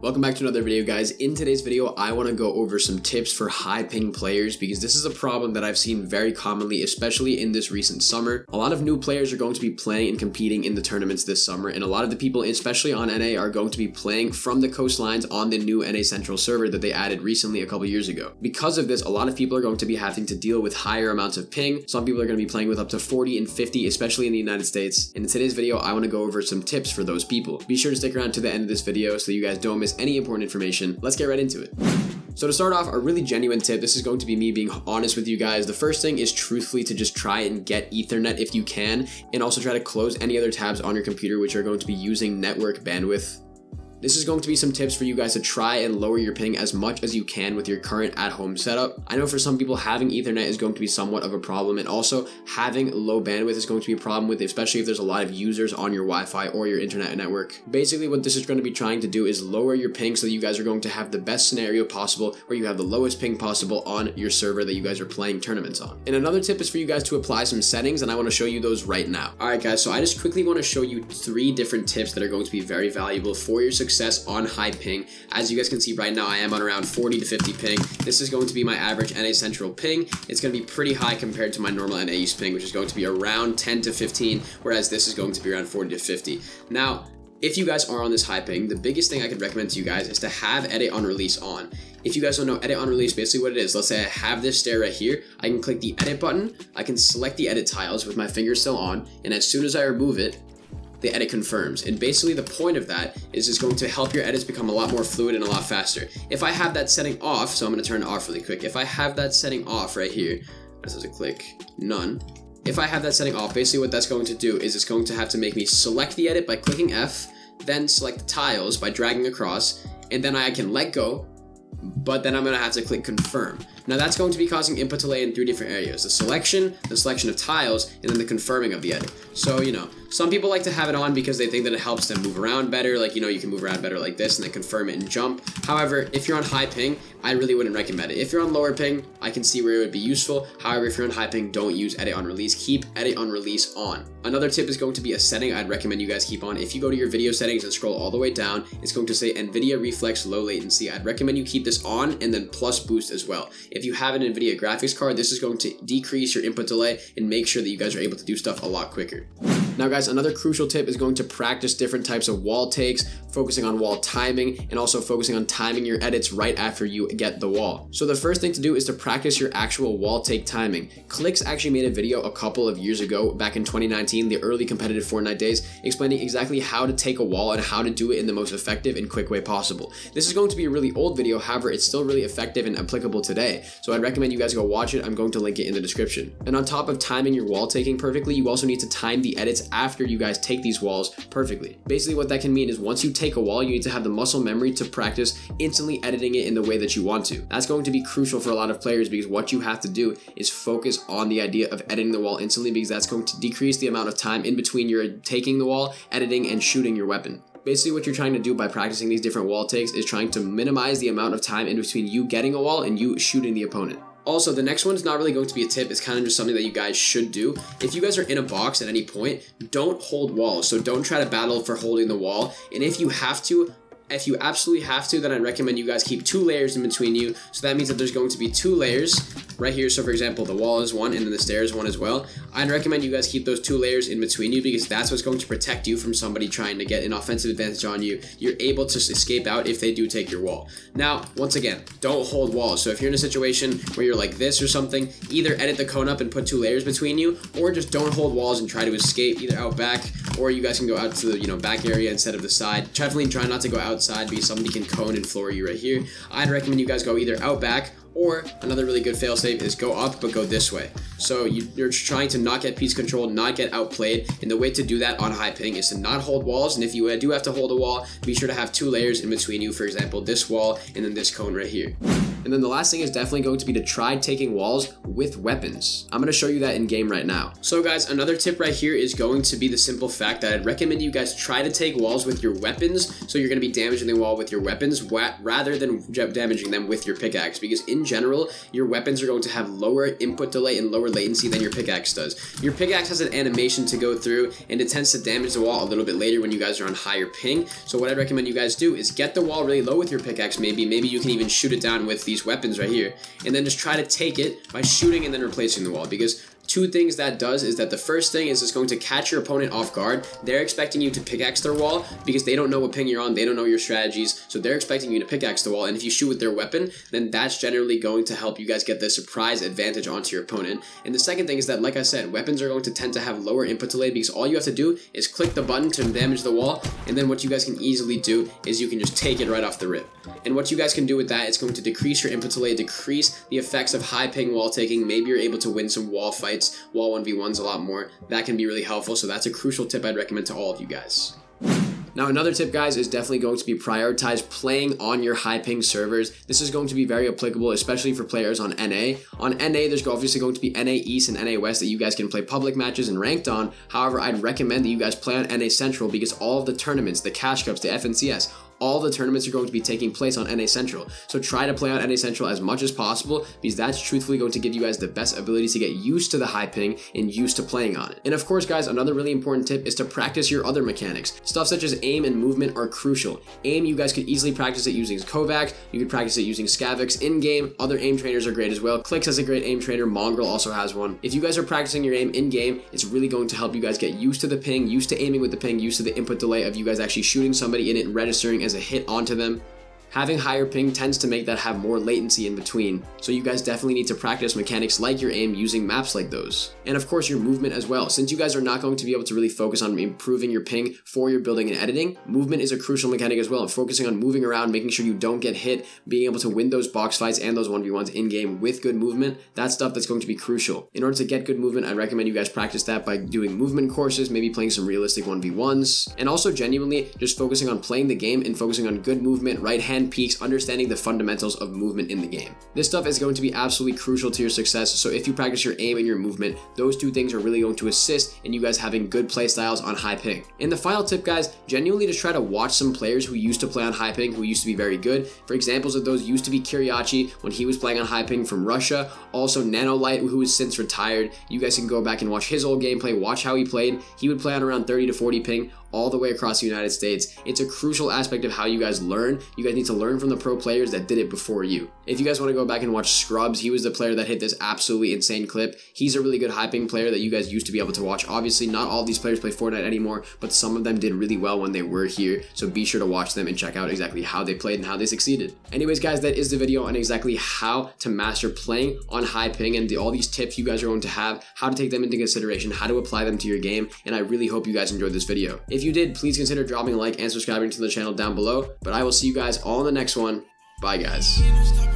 Welcome back to another video guys. In today's video, I want to go over some tips for high ping players because this is a problem that I've seen very commonly, especially in this recent summer. A lot of new players are going to be playing and competing in the tournaments this summer, and a lot of the people, especially on NA, are going to be playing from the coastlines on the new NA Central server that they added recently a couple years ago. Because of this, a lot of people are going to be having to deal with higher amounts of ping. Some people are going to be playing with up to 40 and 50, especially in the United States. And in today's video, I want to go over some tips for those people. Be sure to stick around to the end of this video so you guys don't miss miss any important information, let's get right into it. So to start off, a really genuine tip, this is going to be me being honest with you guys. The first thing is truthfully to just try and get ethernet if you can, and also try to close any other tabs on your computer which are going to be using network bandwidth this is going to be some tips for you guys to try and lower your ping as much as you can with your current at-home setup. I know for some people having ethernet is going to be somewhat of a problem and also having low bandwidth is going to be a problem with especially if there's a lot of users on your Wi-Fi or your internet network. Basically what this is going to be trying to do is lower your ping so that you guys are going to have the best scenario possible where you have the lowest ping possible on your server that you guys are playing tournaments on. And another tip is for you guys to apply some settings and I want to show you those right now. Alright guys, so I just quickly want to show you three different tips that are going to be very valuable for your success success on high ping. As you guys can see right now, I am on around 40 to 50 ping. This is going to be my average NA Central ping. It's going to be pretty high compared to my normal NA East ping, which is going to be around 10 to 15, whereas this is going to be around 40 to 50. Now, if you guys are on this high ping, the biggest thing I could recommend to you guys is to have edit on release on. If you guys don't know edit on release, basically what it is, let's say I have this stair right here, I can click the edit button, I can select the edit tiles with my finger still on, and as soon as I remove it, the edit confirms. And basically the point of that is it's going to help your edits become a lot more fluid and a lot faster. If I have that setting off, so I'm going to turn it off really quick. If I have that setting off right here, this is a click, none. If I have that setting off, basically what that's going to do is it's going to have to make me select the edit by clicking F, then select the tiles by dragging across, and then I can let go, but then I'm going to have to click confirm. Now that's going to be causing input delay in three different areas. The selection, the selection of tiles, and then the confirming of the edit. So, you know, some people like to have it on because they think that it helps them move around better. Like, you know, you can move around better like this and then confirm it and jump. However, if you're on high ping, I really wouldn't recommend it. If you're on lower ping, I can see where it would be useful. However, if you're on high ping, don't use edit on release. Keep edit on release on. Another tip is going to be a setting I'd recommend you guys keep on. If you go to your video settings and scroll all the way down, it's going to say NVIDIA Reflex Low Latency. I'd recommend you keep this on and then plus boost as well. You have an NVIDIA graphics card, this is going to decrease your input delay and make sure that you guys are able to do stuff a lot quicker. Now guys, another crucial tip is going to practice different types of wall takes, focusing on wall timing, and also focusing on timing your edits right after you get the wall. So the first thing to do is to practice your actual wall take timing. Clix actually made a video a couple of years ago, back in 2019, the early competitive Fortnite days, explaining exactly how to take a wall and how to do it in the most effective and quick way possible. This is going to be a really old video, however, it's still really effective and applicable today. So I'd recommend you guys go watch it. I'm going to link it in the description. And on top of timing your wall taking perfectly, you also need to time the edits after you guys take these walls perfectly. Basically what that can mean is once you take a wall, you need to have the muscle memory to practice instantly editing it in the way that you want to. That's going to be crucial for a lot of players because what you have to do is focus on the idea of editing the wall instantly because that's going to decrease the amount of time in between your taking the wall, editing, and shooting your weapon. Basically, what you're trying to do by practicing these different wall takes is trying to minimize the amount of time in between you getting a wall and you shooting the opponent. Also, the next one is not really going to be a tip. It's kind of just something that you guys should do. If you guys are in a box at any point, don't hold walls. So don't try to battle for holding the wall. And if you have to, if you absolutely have to, then I'd recommend you guys keep two layers in between you. So that means that there's going to be two layers right here. So for example, the wall is one and then the stairs one as well. I'd recommend you guys keep those two layers in between you because that's what's going to protect you from somebody trying to get an offensive advantage on you. You're able to escape out if they do take your wall. Now, once again, don't hold walls. So if you're in a situation where you're like this or something, either edit the cone up and put two layers between you, or just don't hold walls and try to escape either out back, or you guys can go out to the you know back area instead of the side. Definitely try not to go outside because somebody can cone and floor you right here. I'd recommend you guys go either out back or another really good failsafe is go up but go this way. So you, are trying to not get piece control, not get outplayed, and the way to do that on high ping is to not hold walls. And if you do have to hold a wall, be sure to have two layers in between you. For example, this wall and then this cone right here. And then the last thing is definitely going to be to try taking walls with weapons. I'm going to show you that in game right now. So guys, another tip right here is going to be the simple fact that I'd recommend you guys try to take walls with your weapons. So you're going to be damaging the wall with your weapons rather than damaging them with your pickaxe. Because in general, your weapons are going to have lower input delay and lower latency than your pickaxe does. Your pickaxe has an animation to go through and it tends to damage the wall a little bit later when you guys are on higher ping. So what I'd recommend you guys do is get the wall really low with your pickaxe maybe. Maybe you can even shoot it down with these weapons right here. And then just try to take it by shooting and then replacing the wall because Two things that does is that the first thing is it's going to catch your opponent off guard. They're expecting you to pickaxe their wall because they don't know what ping you're on, they don't know your strategies, so they're expecting you to pickaxe the wall. And if you shoot with their weapon, then that's generally going to help you guys get the surprise advantage onto your opponent. And the second thing is that, like I said, weapons are going to tend to have lower input delay because all you have to do is click the button to damage the wall, and then what you guys can easily do is you can just take it right off the rip. And what you guys can do with that is going to decrease your input delay, decrease the effects of high ping wall taking. Maybe you're able to win some wall fights, wall 1v1 1s a lot more. That can be really helpful. So that's a crucial tip I'd recommend to all of you guys. Now, another tip, guys, is definitely going to be prioritize playing on your high ping servers. This is going to be very applicable, especially for players on NA. On NA, there's obviously going to be NA East and NA West that you guys can play public matches and ranked on. However, I'd recommend that you guys play on NA Central because all of the tournaments, the Cash Cups, the FNCS, all the tournaments are going to be taking place on NA Central. So try to play on NA Central as much as possible because that's truthfully going to give you guys the best ability to get used to the high ping and used to playing on it. And of course, guys, another really important tip is to practice your other mechanics. Stuff such as aim and movement are crucial. Aim, you guys could easily practice it using Kovac. You could practice it using Scavix in-game. Other aim trainers are great as well. Clix has a great aim trainer. Mongraal also has one. If you guys are practicing your aim in-game, it's really going to help you guys get used to the ping, used to aiming with the ping, used to the input delay of you guys actually shooting somebody in it and registering as a hit onto them Having higher ping tends to make that have more latency in between, so you guys definitely need to practice mechanics like your aim using maps like those. And of course your movement as well. Since you guys are not going to be able to really focus on improving your ping for your building and editing, movement is a crucial mechanic as well. Focusing on moving around, making sure you don't get hit, being able to win those box fights and those 1v1s in-game with good movement, that's stuff that's going to be crucial. In order to get good movement, I recommend you guys practice that by doing movement courses, maybe playing some realistic 1v1s, and also genuinely just focusing on playing the game and focusing on good movement, right hand hand peeks, understanding the fundamentals of movement in the game. This stuff is going to be absolutely crucial to your success, so if you practice your aim and your movement, those two things are really going to assist in you guys having good play styles on high ping. And the final tip, guys, genuinely just try to watch some players who used to play on high ping, who used to be very good. For examples of those used to be Kiryache when he was playing on high ping from Russia, also Nanolight, who has since retired. You guys can go back and watch his old gameplay, watch how he played. He would play on around 30 to 40 ping all the way across the United States. It's a crucial aspect of how you guys learn. You guys need to learn from the pro players that did it before you. If you guys want to go back and watch Scrubs, he was the player that hit this absolutely insane clip. He's a really good high ping player that you guys used to be able to watch. Obviously, not all these players play Fortnite anymore, but some of them did really well when they were here. So be sure to watch them and check out exactly how they played and how they succeeded. Anyways, guys, that is the video on exactly how to master playing on high ping and the, all these tips you guys are going to have, how to take them into consideration, how to apply them to your game. And I really hope you guys enjoyed this video. If you did, please consider dropping a like and subscribing to the channel down below. But I will see you guys all in the next one. Bye, guys.